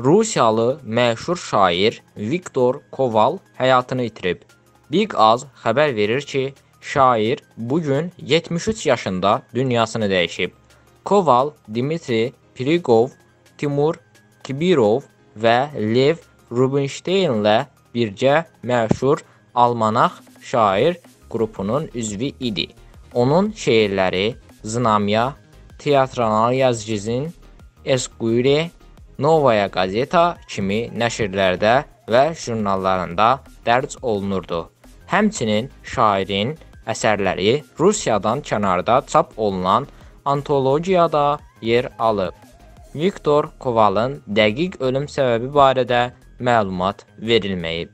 Rusiyalı məşhur şair Viktor Koval həyatını itirib. Big Az xəbər verir ki, şair bu gün 73 yaşında dünyasını dəyişib. Koval Dmitri Prigov, Timur Kibirov və Lev Rubinsteynlə birgə məşhur Almanax şair qrupunun üzvü idi. Onun şeirləri Znamya, Teatralnaya Zhizn, Esquire, Novaya Gazeta kimi nəşrlərdə və jurnallarında dərc olunurdu. Həmçinin şairin əsərləri Rusiyadan kənarda çap olunan antologiyada yer alıb. Viktor Kovalın dəqiq ölüm səbəbi barədə məlumat verilməyib.